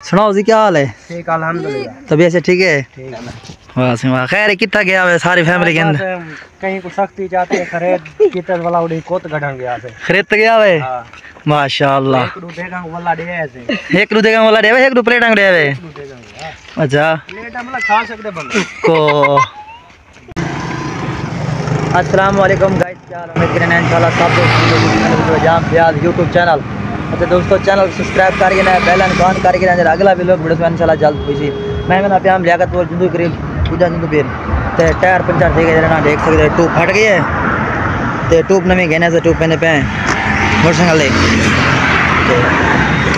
सुनाओ जी क्या हाल है? ठीक अल्हम्दुलिल्लाह। तबीयत से ठीक है? है सिंह खैर है, कितना गया है सारी फैमिली के अंदर? कहीं को सख्ती जाती है खरीद कितने वाला उड़ी कोत गढ़न गया से खरीद तो गया है। माशाल्लाह। एक रू देखा वाला दे ऐसे। एक रू देगा वाला देवे एक रू प्लेट अंग देवे अच्छा। प्लेट मतलब खा सकते बंदे। को। अस्सलाम वालेकुम गाइस क्या हाल है? उम्मीद करें इंशाल्लाह सब दोस्त जाम प्याज यूट्यूब चैनल अच्छा दोस्तों, चैनल सब्सक्राइब करके ना, बेल आइकन करके ना अगला भी लोग वीडियो में इंशाल्लाह जल्द हुई मैं मेरा प्याम लियाकत बोल जिंदू करीब पूजा जिंदू पीर ते टायर पंचर थे जरा ना देख सकते टूब फट गई है। ते टूब नवी कहने से टूब पहने पे मोटरसाइकिल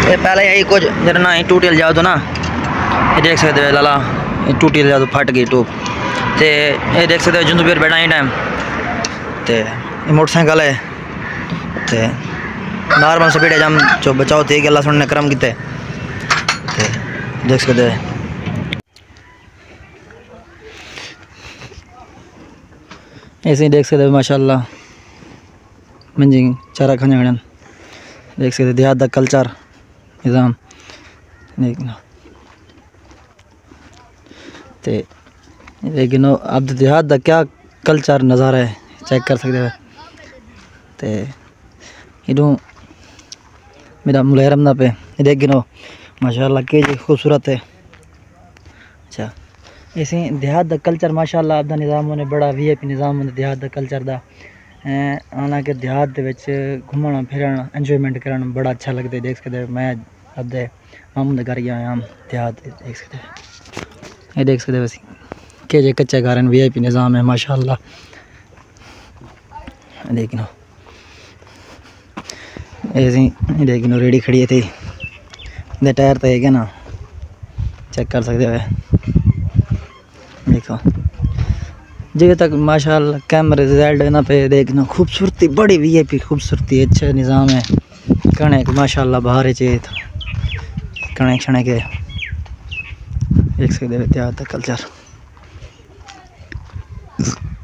ते पहले यही कुछ, जरा ना टूट जाओ तो ना, ये देख सकते हो, लाला, ये टूटी जाओ तो फट गई टूब। ते ये देख सकते हो जिंदू पीर बैठा ही टाइम। ते मोटरसाइकिल है। नॉर्मल स्पीड है जम, जो बचाओ थे अल्लाह सुनने करम किते। ते, देख सकते हैं। ऐसे ही देख सकते हो, माशाल्लाह। मंजी, चारा खाने खड़न देख सकते देहात का कल्चर, निज़ाम। देखना ते, लेकिन अब देहात का क्या कल्चर, नज़ारा है, चेक कर सकते हो। ते, इडू मेरा मुलहरम ना पे देख गिनो माशाल्लाह के जी खूबसूरत है अच्छा इसी देहात का कल्चर माशाल्लाह आपदा निज़ाम होने बड़ा वी वीआईपी निज़ाम होने देहात का कल्चर दा हालाँकि देहात दे विच घूमना फिरन एंजॉयमेंट करना बड़ा अच्छा लगता है देख सकते मैं अपने मामू के घर गया आया देहात देख सकते ये देख सकते वैसे के जे कच्चे घर वीआईपी निज़ाम है माशाल्लाह देखना ऐसी रेडी खड़ी थी दे टायर तो है ना चेक कर सकते हो देखो जगह तक माशाल्लाह कैमरे रिज़ल्ट ना पे देखना खूबसूरती बड़ी वीआईपी खूबसूरती अच्छा निज़ाम है कणे माशाल्लाह बाहर है चेत कणे क्षणे के देख सकते हो त्यार कल्चर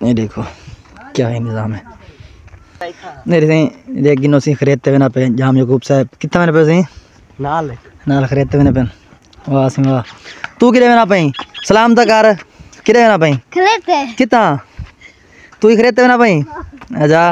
ये देखो क्या है निज़ाम है मेरे से देख गिनो सी खरीदते हुए ना पे जाम यकूब साहब कितना मैंने पैसे नाल नाल खरीदते हुए ना पेन वाह सिंह वाह। तू किरे ना पाई सलाम तक कर। किरे ना पई खरीदते। कितना? तू ही खरीदते ना पई आजा।